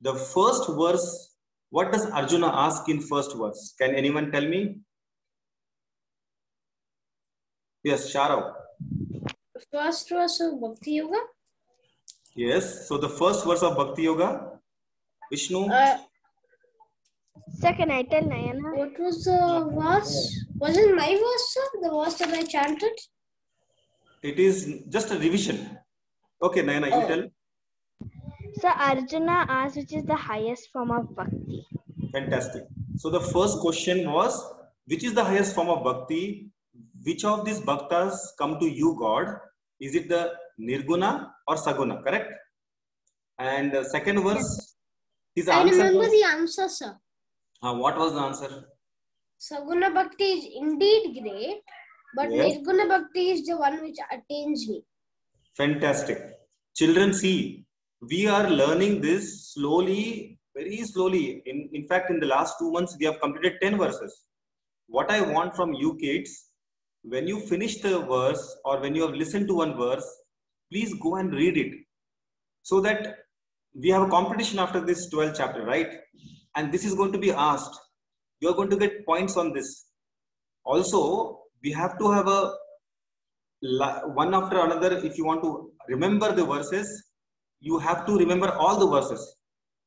the first verse, what does Arjuna ask in first verse? Can anyone tell me? Yes, Sharav. First verse of Bhakti Yoga. Yes. So the first verse of Bhakti Yoga, Vishnu. Uh, Second, I tell Nayana. what was the verse? Was it my verse, sir? The verse that I chanted? It is just a revision. Okay, Nayana, you Oh. tell. So Arjuna asked which is the highest form of bhakti. Fantastic. So the first question was, which is the highest form of bhakti? Which of these bhaktas come to you, God? Is it the Nirguna or Saguna? Correct. And the second verse, his I answer remember was, the answer, sir. Uh, what was the answer? Saguna Bhakti is indeed great, but Yes. Nirguna Bhakti is the one which attains me. Fantastic. Children, see, we are learning this slowly, very slowly. In, in fact, in the last two months, we have completed 10 verses. What I want from you kids, when you finish the verse or when you have listened to one verse, please go and read it. So that we have a competition after this 12th chapter, right? And this is going to be asked. You are going to get points on this. Also, we have to have a one after another if you want to remember the verses you have to remember all the verses.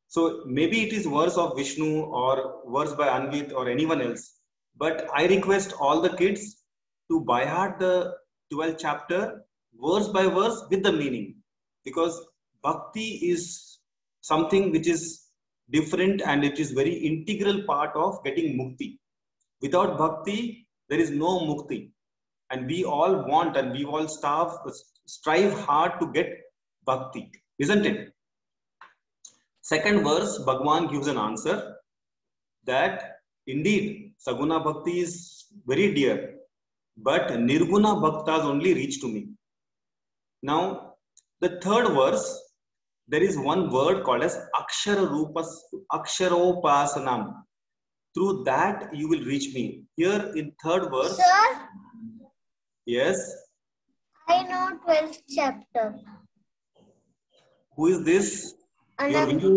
So maybe it is verse of vishnu or verse by anvit or anyone else but i request all the kids to by heart the 12th chapter verse by verse with the meaning because bhakti is something which is different and it is very integral part of getting mukti. Without bhakti there is no mukti. And we all want and we all starve, strive hard to get bhakti, isn't it? Second verse, Bhagwan gives an answer that indeed Saguna Bhakti is very dear, but Nirguna Bhaktas only reach to me. Now, the third verse, there is one word called as Akshara Rupas, Aksharopasanam. Through that, you will reach me. Here in third verse, Sir, yes, I know 12th chapter. Who is this? Your Anand. video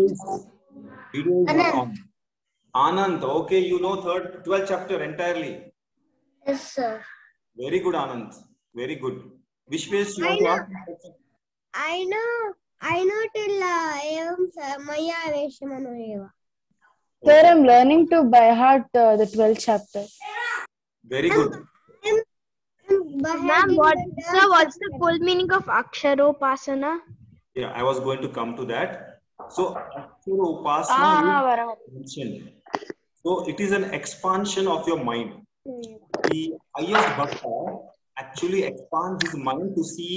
video Anand. Anand. Okay, you know third, 12th chapter entirely. Yes, sir. Very good, Anand. Very good. Vishwesh, you I want to know. ask? I know. I know till uh, Veshamano eva. Sir, I'm learning to by heart uh, the 12th chapter. Very good. Ma'am, what, sir, what's the full meaning of Aksharopasana? Yeah, I was going to come to that. So, Akshara Upasana Ah, is vara. mentioned. So, it is an expansion of your mind. The highest bhakta actually expands his mind to see,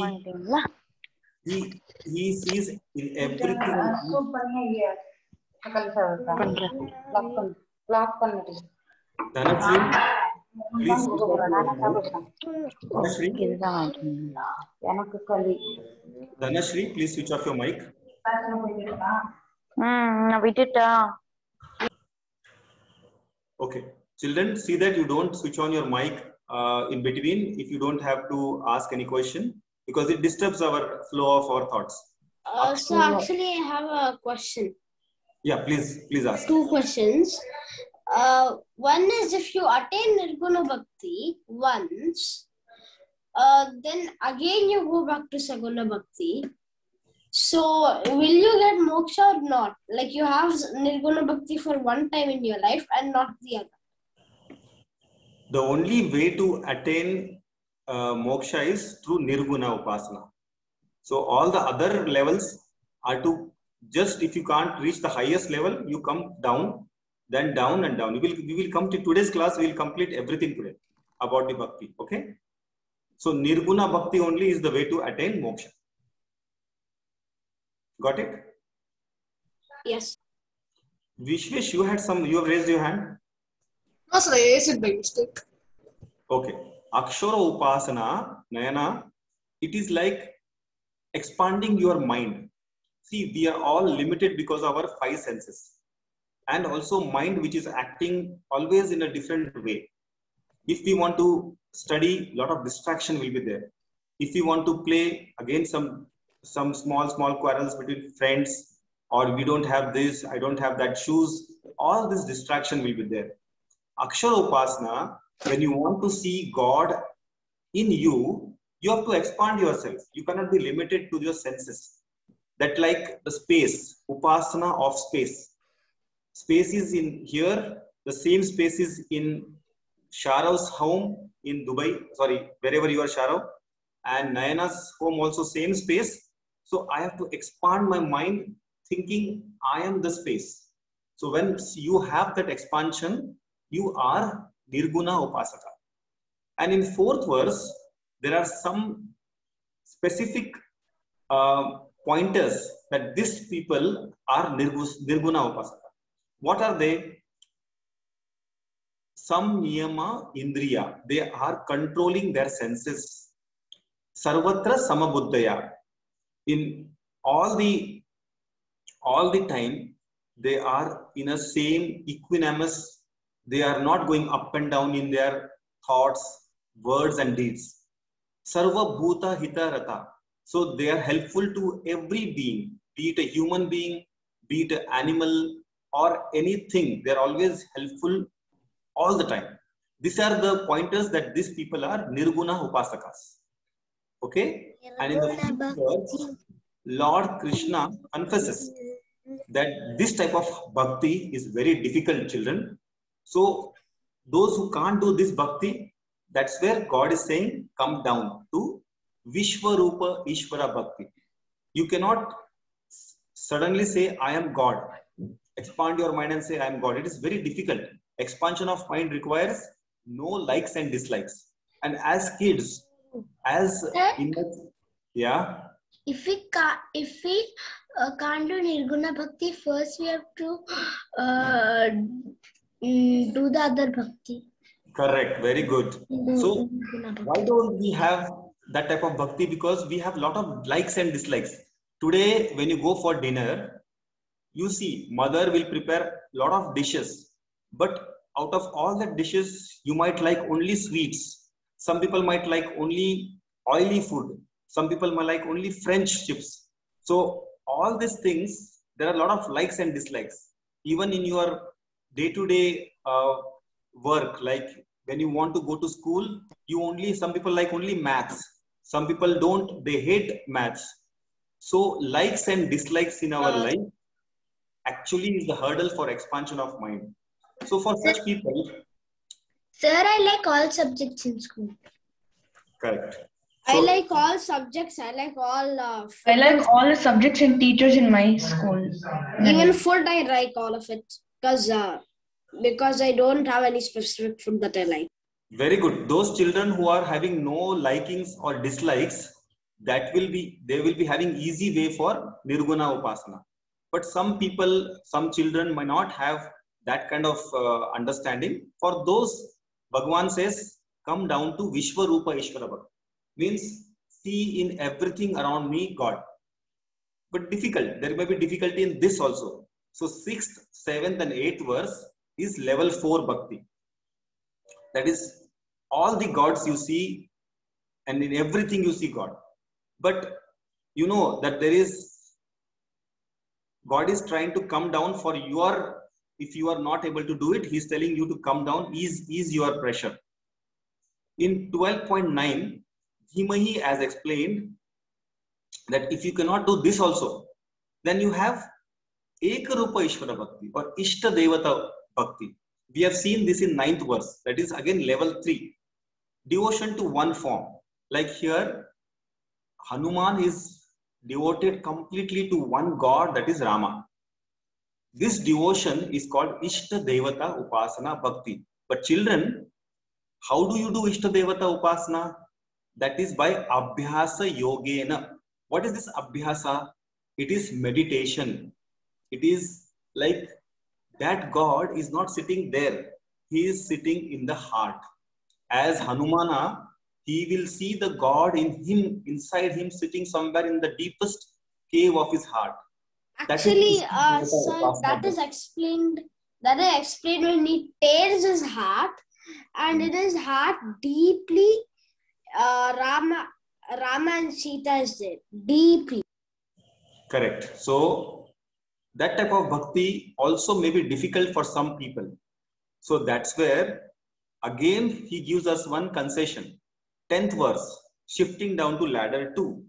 he, he sees in everything. Dhanasri, please. Dhanasri, எனக்கு களி Dhanasri, please switch off your mic. ம் நான் விட்டுட்டா Okay. Children, see that you don't switch on your mic uh, in between if you don't have to ask any question because it disturbs our flow of our thoughts. Uh, so actually, I have a question. Yeah, please, please ask. Two questions. Uh, one is if you attain Nirguna Bhakti once, uh, then again you go back to Saguna Bhakti. So, will you get moksha or not? Like you have Nirguna Bhakti for one time in your life and not the other. The only way to attain uh, moksha is through nirguna upasana. So all the other levels are to just if you can't reach the highest level, you come down, then down and down. We will we will come to today's class. We will complete everything today about the bhakti. Okay. So nirguna bhakti only is the way to attain moksha. Got it? Yes. Vishwesh, you had some. You have raised your hand. No, sir, I raised it by mistake. Okay. Akshara Upasana, Nayana, it is like expanding your mind. See, we are all limited because of our five senses. And also mind which is acting always in a different way. If we want to study, a lot of distraction will be there. If you want to play, again some some small, small quarrels between friends, or we don't have this, I don't have that shoes. All this distraction will be there. Akshara Upasana, when you want to see God in you, you have to expand yourself. You cannot be limited to your senses. That like the space, Upasana of space. Space is in here, the same space is in Sharav's home in Dubai, sorry, wherever you are, Sharav, and Nayana's home also same space. So I have to expand my mind thinking I am the space. So when you have that expansion, you are Nirguna Upasaka. And in fourth verse, there are some specific uh, pointers that these people are Nirguna Upasaka. What are they? Some niyama indriya, they are controlling their senses. Sarvatra samabuddhaya. In all the all the time, they are in a same equanimous. They are not going up and down in their thoughts, words, and deeds. Sarva bhuta hita rata. So they are helpful to every being, be it a human being, be it an animal, or anything. They are always helpful all the time. These are the pointers that these people are nirguna upasakas. Okay? And in the verse, Lord Krishna confesses that this type of bhakti is very difficult, children. So, those who can't do this bhakti, that's where God is saying, come down to Vishwarupa Ishvara Bhakti. You cannot suddenly say, I am God. Expand your mind and say, I am God. It is very difficult. Expansion of mind requires no likes and dislikes. And as kids, as in yeah, if we can't if we uh, can't do nirguna bhakti first we have to uh, mm, do the other bhakti. Correct, very good. So, why don't we have that type of bhakti? Because we have a lot of likes and dislikes. Today when you go for dinner you see mother will prepare a lot of dishes but out of all the dishes you might like only sweets. Some people might like only oily food. Some people might like only french chips. So all these things there are a lot of likes and dislikes. Even in your day to day work like when you want to go to school you only some people like only maths. Some people don't they hate maths. So likes and dislikes in our Uh, life actually is the hurdle for expansion of mind so for such people sir i like all subjects in school correct I like all subjects. I like all. Uh, I like all the subjects and teachers in my school. even food. I like all of it because uh, because I don't have any specific food that I like. very good those children who are having no likings or dislikes that will be they will be having easy way for nirguna upasana but some people some children may not have that kind of uh, understanding. For those bhagwan says come down to vishwarupa ishvara means see in everything around me god. But difficult there may be difficulty in this also. So sixth seventh and eighth verse is level 4 bhakti. That is all the gods you see and in everything you see god. But you know that there is god is trying to come down for your if you are not able to do it he's telling you to come down ease ease your pressure. In 12.9 himahi has explained that if you cannot do this also then you have ekarupa ishvara bhakti or ishta devata bhakti. We have seen this in ninth verse that is again level 3 devotion to one form. Like here hanuman is devoted completely to one god that is rama this devotion is called ishta devata upasana bhakti but children how do you do ishta devata upasana that is by abhyasa yogena what is this abhyasa it is meditation it is like that God is not sitting there. He is sitting in the heart. As Hanumana, he will see the God in him, inside him, sitting somewhere in the deepest cave of his heart. That is Actually, Ishta uh, Devata son, Upasana that is explained. That is explained when he tears his heart, and in his heart deeply, uh, Rama, Rama and Sita is there deeply. Correct. So, that type of bhakti also may be difficult for some people. So that's where again he gives us one concession. 10th verse, shifting down to ladder 2.